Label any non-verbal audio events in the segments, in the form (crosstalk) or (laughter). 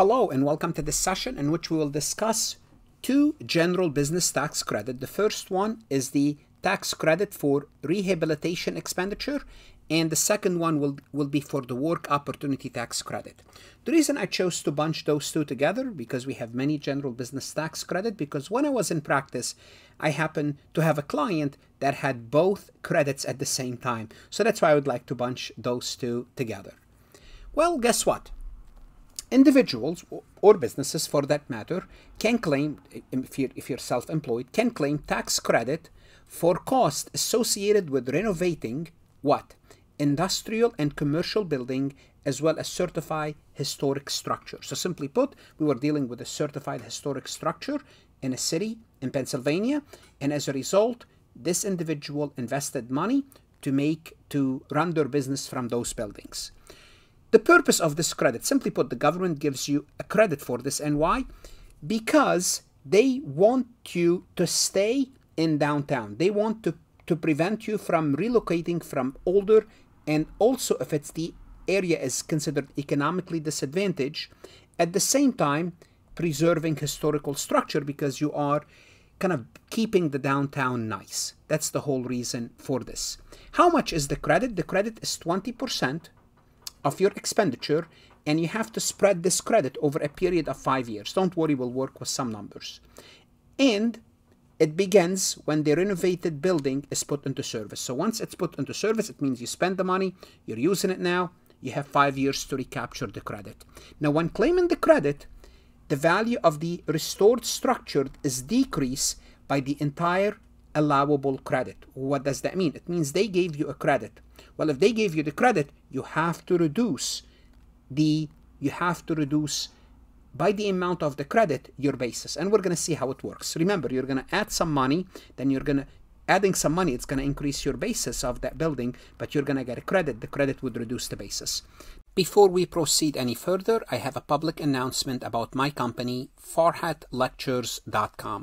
Hello and welcome to this session in which we will discuss two general business tax credit. The first one is the tax credit for rehabilitation expenditure and the second one will, will be for the work opportunity tax credit. The reason I chose to bunch those two together because we have many general business tax credit because when I was in practice I happened to have a client that had both credits at the same time. So that's why I would like to bunch those two together. Well, guess what? Individuals or businesses for that matter can claim if you're, if you're self-employed can claim tax credit for costs associated with renovating what? Industrial and commercial building as well as certified historic structure so simply put we were dealing with a certified historic structure in a city in pennsylvania and as a result this individual invested money to make to run their business from those buildings the purpose of this credit, simply put, the government gives you a credit for this. And why? Because they want you to stay in downtown. They want to, to prevent you from relocating from older and also if it's the area is considered economically disadvantaged, at the same time preserving historical structure because you are kind of keeping the downtown nice. That's the whole reason for this. How much is the credit? The credit is 20% of your expenditure and you have to spread this credit over a period of five years. Don't worry, we'll work with some numbers. And it begins when the renovated building is put into service. So once it's put into service, it means you spend the money, you're using it now, you have five years to recapture the credit. Now, when claiming the credit, the value of the restored structure is decreased by the entire allowable credit. What does that mean? It means they gave you a credit. Well, if they gave you the credit, you have to reduce the you have to reduce by the amount of the credit your basis. And we're going to see how it works. Remember, you're going to add some money, then you're going to adding some money, it's going to increase your basis of that building, but you're going to get a credit. The credit would reduce the basis. Before we proceed any further, I have a public announcement about my company, farhatlectures.com.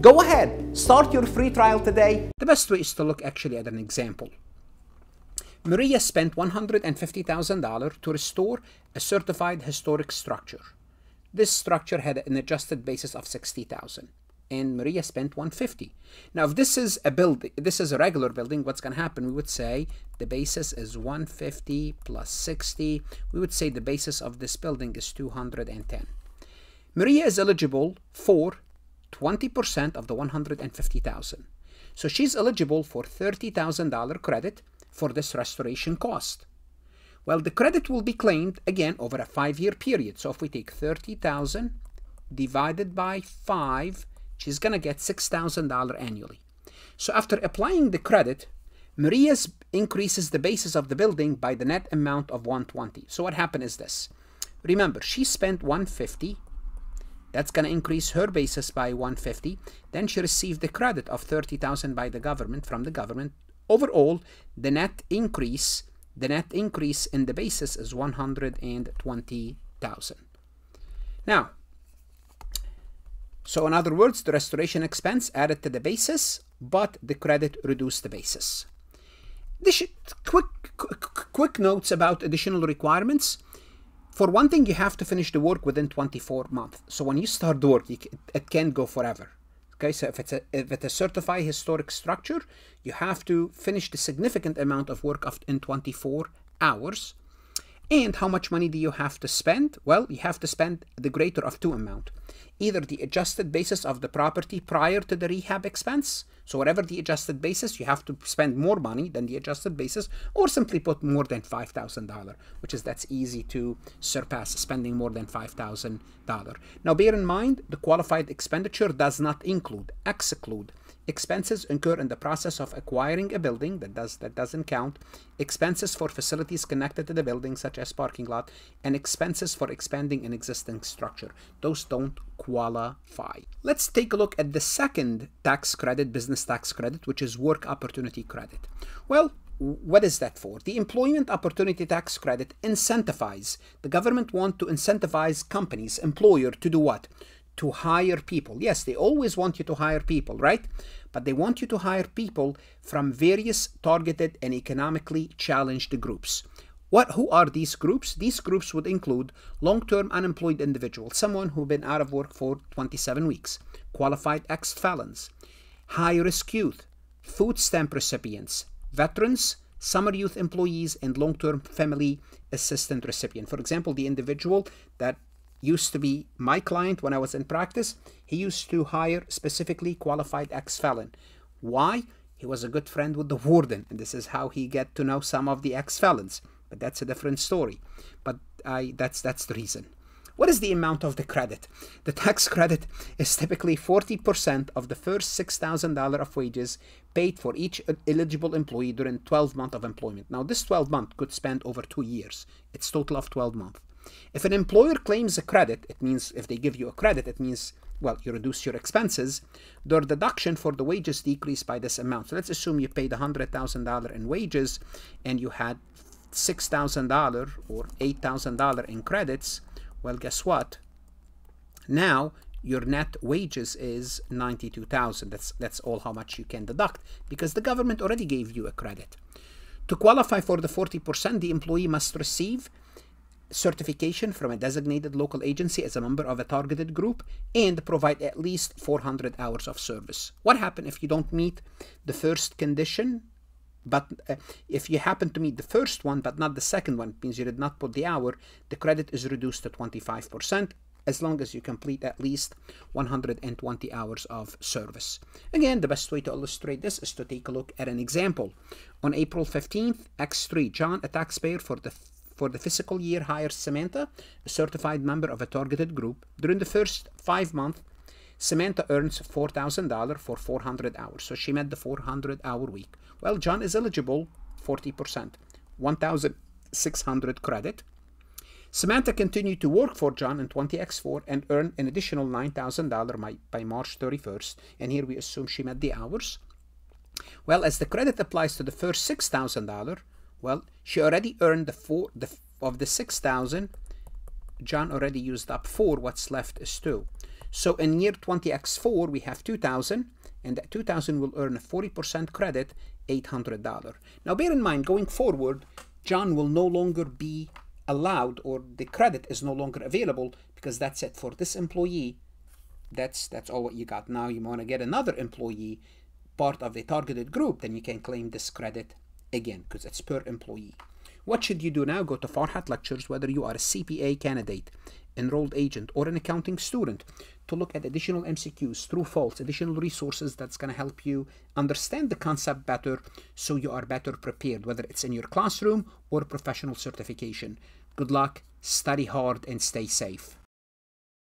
Go ahead, start your free trial today. The best way is to look actually at an example. Maria spent $150,000 to restore a certified historic structure. This structure had an adjusted basis of 60,000 and Maria spent 150. Now if this is a building, this is a regular building, what's going to happen? We would say the basis is 150 plus 60. We would say the basis of this building is 210. Maria is eligible for 20% of the 150,000. So she's eligible for $30,000 credit for this restoration cost. Well, the credit will be claimed again over a five-year period. So if we take 30,000 divided by 5, she's to get $6,000 annually. So after applying the credit, Maria's increases the basis of the building by the net amount of 120. So what happened is this. Remember, she spent 150 that's going to increase her basis by 150. Then she received the credit of 30,000 by the government from the government. Overall, the net increase, the net increase in the basis is 120,000. Now, so in other words, the restoration expense added to the basis, but the credit reduced the basis. This quick, quick, quick notes about additional requirements. For one thing, you have to finish the work within 24 months. So when you start the work, you, it can't go forever. Okay, so if it's a if it's a certified historic structure, you have to finish the significant amount of work in 24 hours. And how much money do you have to spend? Well, you have to spend the greater of two amount. Either the adjusted basis of the property prior to the rehab expense, so whatever the adjusted basis, you have to spend more money than the adjusted basis, or simply put more than $5,000, which is that's easy to surpass, spending more than $5,000. Now bear in mind, the qualified expenditure does not include, exclude, expenses incur in the process of acquiring a building that does that doesn't count expenses for facilities connected to the building such as parking lot and expenses for expanding an existing structure those don't qualify let's take a look at the second tax credit business tax credit which is work opportunity credit well what is that for? The Employment Opportunity Tax Credit incentivize. The government want to incentivize companies, employer to do what? To hire people. Yes, they always want you to hire people, right? But they want you to hire people from various targeted and economically challenged groups. What who are these groups? These groups would include long-term unemployed individuals, someone who's been out of work for 27 weeks, qualified ex-felons, high-risk youth, food stamp recipients, veterans, summer youth employees, and long term family assistant recipient. For example, the individual that used to be my client when I was in practice, he used to hire specifically qualified ex felon. Why? He was a good friend with the warden, and this is how he get to know some of the ex felons. But that's a different story. But I that's that's the reason. What is the amount of the credit? The tax (laughs) credit is typically 40% of the first $6,000 of wages paid for each eligible employee during 12 months of employment. Now, this 12 month could span over two years. It's total of 12 months. If an employer claims a credit, it means if they give you a credit, it means well, you reduce your expenses, their deduction for the wages decrease by this amount. So let's assume you paid $100,000 in wages and you had $6,000 or $8,000 in credits well, guess what? Now your net wages is 92,000. That's that's all how much you can deduct because the government already gave you a credit. To qualify for the 40%, the employee must receive certification from a designated local agency as a member of a targeted group and provide at least 400 hours of service. What happens if you don't meet the first condition but uh, if you happen to meet the first one but not the second one, means you did not put the hour, the credit is reduced to 25% as long as you complete at least 120 hours of service. Again, the best way to illustrate this is to take a look at an example. On April 15th, X3, John, a taxpayer for the for the fiscal year hires Samantha, a certified member of a targeted group. During the first five months, Samantha earns $4,000 for 400 hours, so she met the 400 hour week. Well, John is eligible 40%, 1,600 credit. Samantha continued to work for John in 20x4 and earned an additional $9,000 by March 31st, and here we assume she met the hours. Well, as the credit applies to the first $6,000, well, she already earned the four the, of the 6,000. John already used up four. What's left is two. So in year 20x4, we have 2,000, and that 2,000 will earn a 40% credit, $800. Now bear in mind, going forward, John will no longer be allowed, or the credit is no longer available, because that's it. For this employee, that's, that's all what you got. Now you want to get another employee, part of the targeted group, then you can claim this credit again, because it's per employee. What should you do now? Go to Farhat Lectures, whether you are a CPA candidate, enrolled agent, or an accounting student to look at additional MCQs, true false, additional resources that's going to help you understand the concept better so you are better prepared, whether it's in your classroom or professional certification. Good luck, study hard, and stay safe.